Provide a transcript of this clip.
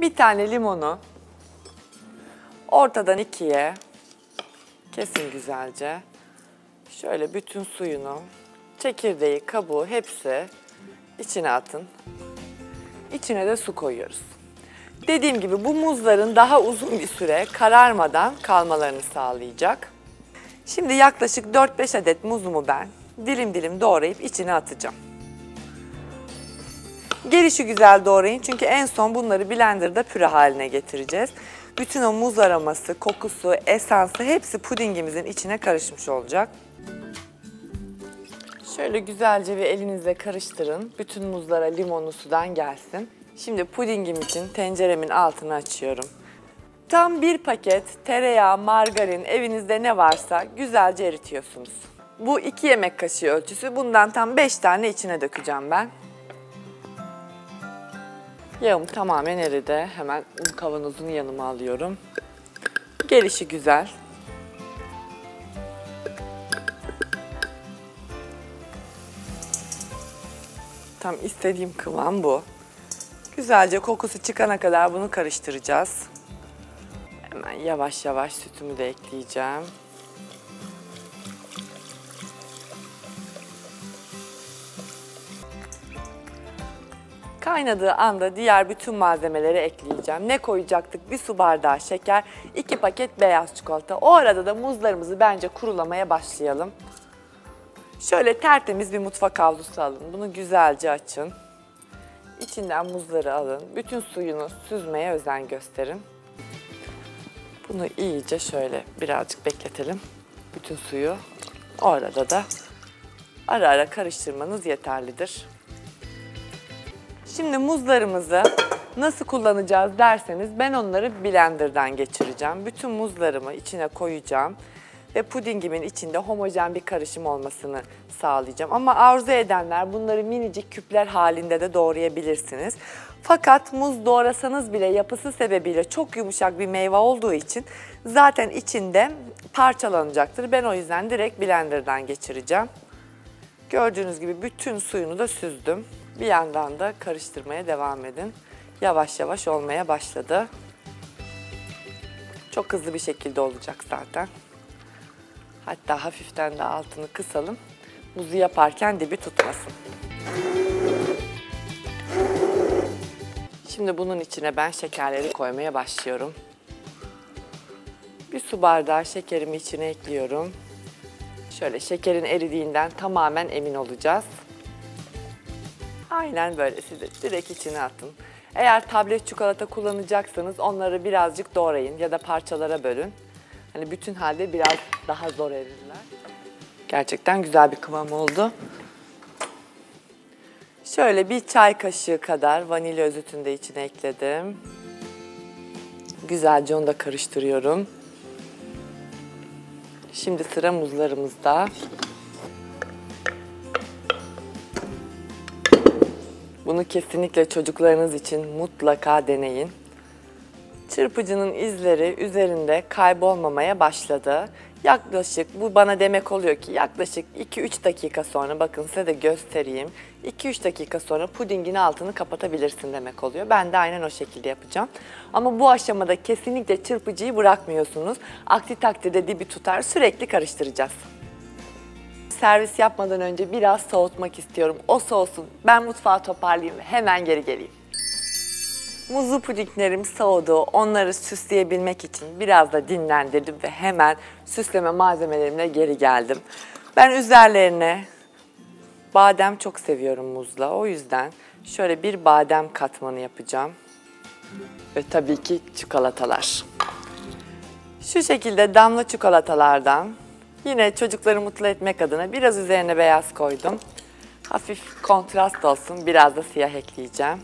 Bir tane limonu ortadan ikiye kesin güzelce. Şöyle bütün suyunu, çekirdeği, kabuğu hepsi içine atın. İçine de su koyuyoruz. Dediğim gibi bu muzların daha uzun bir süre kararmadan kalmalarını sağlayacak. Şimdi yaklaşık 4-5 adet muzumu ben dilim dilim doğrayıp içine atacağım. Gelişi güzel doğrayın çünkü en son bunları blenderda püre haline getireceğiz. Bütün o muz aroması, kokusu, esansı hepsi pudingimizin içine karışmış olacak. Şöyle güzelce bir elinizle karıştırın. Bütün muzlara limonlu sudan gelsin. Şimdi pudingim için tenceremin altını açıyorum. Tam bir paket tereyağı, margarin evinizde ne varsa güzelce eritiyorsunuz. Bu iki yemek kaşığı ölçüsü. Bundan tam beş tane içine dökeceğim ben. Yağım tamamen eridi. Hemen un kavanozunu yanıma alıyorum. Gelişi güzel. Tam istediğim kıvam bu. Güzelce kokusu çıkana kadar bunu karıştıracağız. Hemen yavaş yavaş sütümü de ekleyeceğim. Kaynadığı anda diğer bütün malzemeleri ekleyeceğim. Ne koyacaktık? Bir su bardağı şeker, iki paket beyaz çikolata. O arada da muzlarımızı bence kurulamaya başlayalım. Şöyle tertemiz bir mutfak havlusu alın. Bunu güzelce açın. İçinden muzları alın. Bütün suyunu süzmeye özen gösterin. Bunu iyice şöyle birazcık bekletelim. Bütün suyu. O arada da ara ara karıştırmanız yeterlidir. Şimdi muzlarımızı nasıl kullanacağız derseniz ben onları blenderdan geçireceğim. Bütün muzlarımı içine koyacağım ve pudingimin içinde homojen bir karışım olmasını sağlayacağım. Ama arzu edenler bunları minicik küpler halinde de doğrayabilirsiniz. Fakat muz doğrasanız bile yapısı sebebiyle çok yumuşak bir meyve olduğu için zaten içinde parçalanacaktır. Ben o yüzden direkt blenderdan geçireceğim. Gördüğünüz gibi bütün suyunu da süzdüm. Bir yandan da karıştırmaya devam edin. Yavaş yavaş olmaya başladı. Çok hızlı bir şekilde olacak zaten. Hatta hafiften de altını kısalım. Muzu yaparken dibi tutmasın. Şimdi bunun içine ben şekerleri koymaya başlıyorum. Bir su bardağı şekerimi içine ekliyorum. Şöyle şekerin eridiğinden tamamen emin olacağız. Aynen böyle siz de direkt içine atın. Eğer tablet çikolata kullanacaksanız onları birazcık doğrayın ya da parçalara bölün. Hani bütün halde biraz daha zor erirler. Gerçekten güzel bir kıvam oldu. Şöyle bir çay kaşığı kadar vanilya özütünü de içine ekledim. Güzelce onu da karıştırıyorum. Şimdi sıra muzlarımızda. Bunu kesinlikle çocuklarınız için mutlaka deneyin. Çırpıcının izleri üzerinde kaybolmamaya başladı. Yaklaşık bu bana demek oluyor ki yaklaşık 2-3 dakika sonra bakın size de göstereyim. 2-3 dakika sonra pudingin altını kapatabilirsin demek oluyor. Ben de aynen o şekilde yapacağım. Ama bu aşamada kesinlikle çırpıcıyı bırakmıyorsunuz. Aksi takdirde dibi tutar sürekli karıştıracağız. Servis yapmadan önce biraz soğutmak istiyorum. O soğusun. Ben mutfağı toparlayayım ve hemen geri geleyim. Muzlu pudinglerim soğudu. Onları süsleyebilmek için biraz da dinlendirdim ve hemen süsleme malzemelerimle geri geldim. Ben üzerlerine badem çok seviyorum muzla. O yüzden şöyle bir badem katmanı yapacağım. Ve tabii ki çikolatalar. Şu şekilde damla çikolatalardan yine çocukları mutlu etmek adına biraz üzerine beyaz koydum. Hafif kontrast olsun. Biraz da siyah ekleyeceğim.